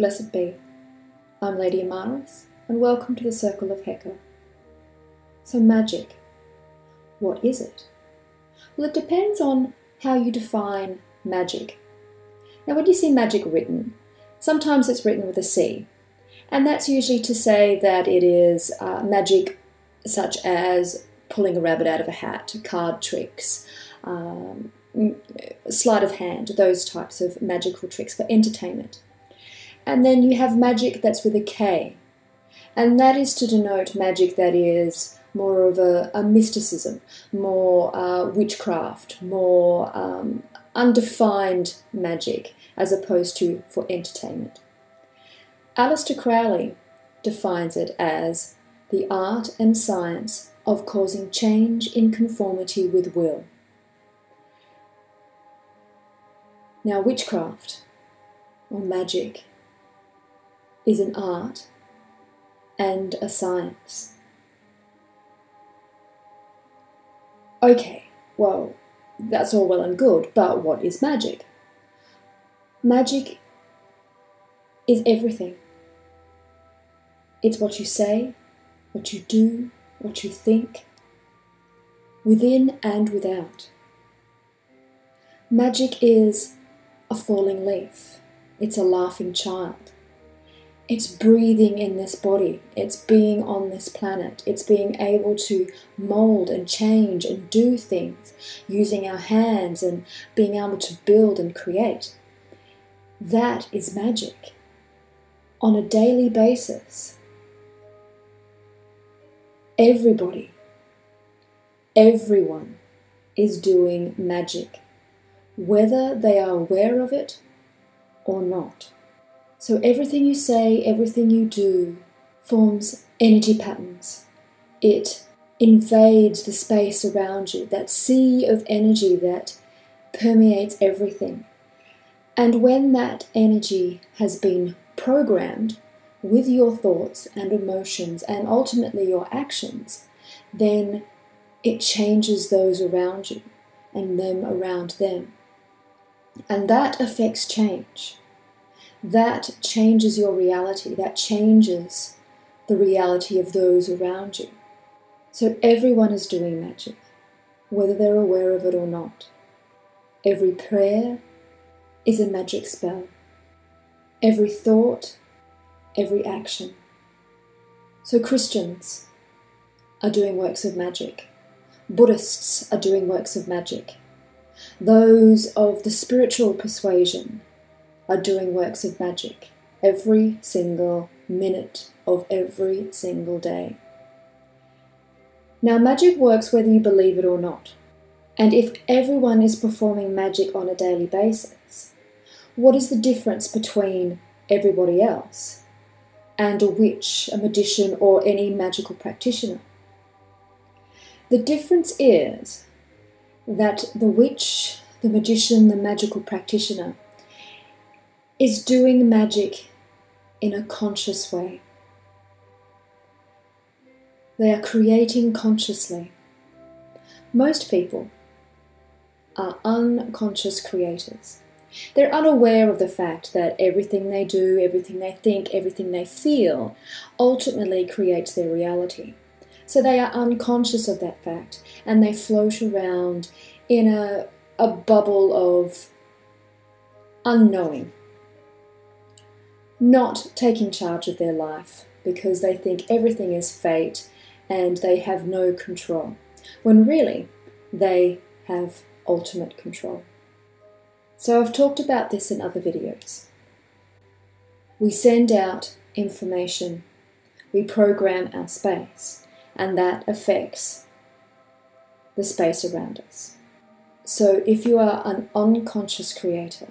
Blessed be. I'm Lady Amaris, and welcome to the Circle of Heka. So, magic. What is it? Well, it depends on how you define magic. Now, when you see magic written, sometimes it's written with a C, and that's usually to say that it is uh, magic such as pulling a rabbit out of a hat, card tricks, um, sleight of hand, those types of magical tricks for entertainment. And then you have magic that's with a K, and that is to denote magic that is more of a, a mysticism, more uh, witchcraft, more um, undefined magic, as opposed to for entertainment. Aleister Crowley defines it as the art and science of causing change in conformity with will. Now, witchcraft or magic is an art and a science. Okay, well, that's all well and good, but what is magic? Magic is everything. It's what you say, what you do, what you think, within and without. Magic is a falling leaf, it's a laughing child. It's breathing in this body, it's being on this planet, it's being able to mold and change and do things using our hands and being able to build and create. That is magic on a daily basis. Everybody, everyone is doing magic, whether they are aware of it or not. So everything you say, everything you do forms energy patterns. It invades the space around you, that sea of energy that permeates everything. And when that energy has been programmed with your thoughts and emotions and ultimately your actions, then it changes those around you and them around them. And that affects change that changes your reality, that changes the reality of those around you. So everyone is doing magic, whether they're aware of it or not. Every prayer is a magic spell. Every thought, every action. So Christians are doing works of magic. Buddhists are doing works of magic. Those of the spiritual persuasion are doing works of magic every single minute of every single day. Now, magic works whether you believe it or not. And if everyone is performing magic on a daily basis, what is the difference between everybody else and a witch, a magician, or any magical practitioner? The difference is that the witch, the magician, the magical practitioner is doing magic in a conscious way. They are creating consciously. Most people are unconscious creators. They're unaware of the fact that everything they do, everything they think, everything they feel ultimately creates their reality. So they are unconscious of that fact and they float around in a, a bubble of unknowing not taking charge of their life because they think everything is fate and they have no control, when really they have ultimate control. So I've talked about this in other videos. We send out information, we program our space, and that affects the space around us. So if you are an unconscious creator,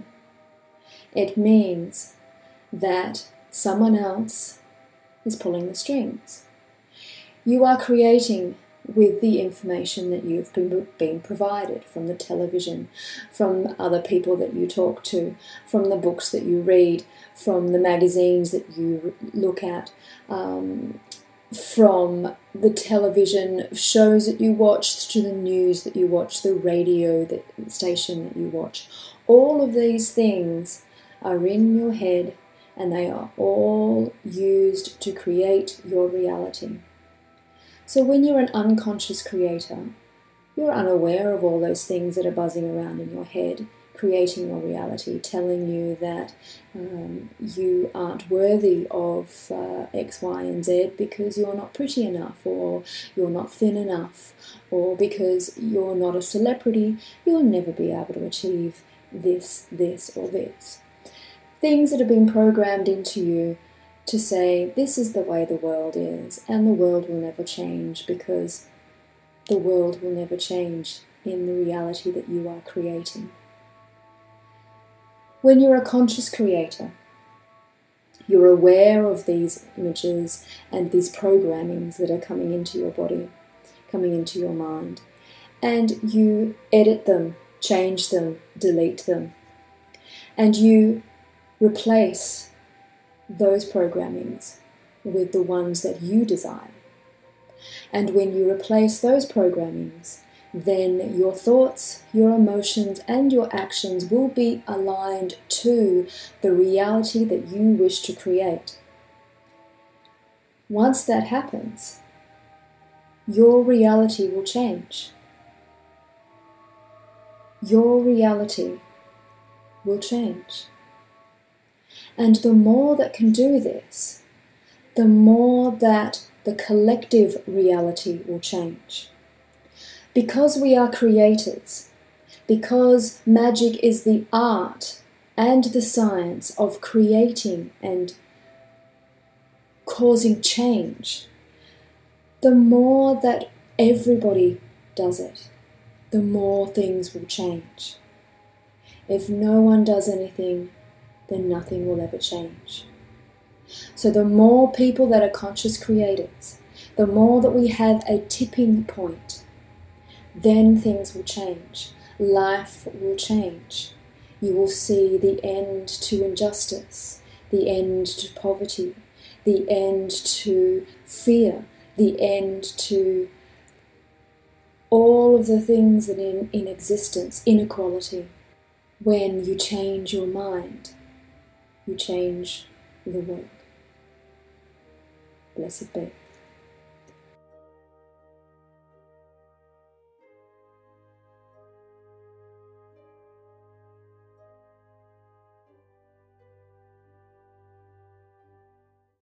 it means that someone else is pulling the strings. You are creating with the information that you've been, been provided from the television, from other people that you talk to, from the books that you read, from the magazines that you look at, um, from the television shows that you watch to the news that you watch, the radio that, station that you watch. All of these things are in your head and they are all used to create your reality. So when you're an unconscious creator, you're unaware of all those things that are buzzing around in your head, creating your reality, telling you that um, you aren't worthy of uh, X, Y, and Z because you're not pretty enough, or you're not thin enough, or because you're not a celebrity, you'll never be able to achieve this, this, or this. Things that have been programmed into you to say this is the way the world is, and the world will never change because the world will never change in the reality that you are creating. When you're a conscious creator, you're aware of these images and these programmings that are coming into your body, coming into your mind, and you edit them, change them, delete them, and you replace those programmings with the ones that you desire. And when you replace those programmings then your thoughts, your emotions, and your actions will be aligned to the reality that you wish to create. Once that happens, your reality will change. Your reality will change. And the more that can do this, the more that the collective reality will change. Because we are creators, because magic is the art and the science of creating and causing change, the more that everybody does it, the more things will change. If no one does anything, then nothing will ever change. So, the more people that are conscious creators, the more that we have a tipping point then things will change. Life will change. You will see the end to injustice, the end to poverty, the end to fear, the end to all of the things that in, in existence, inequality. When you change your mind, you change the world. Blessed be.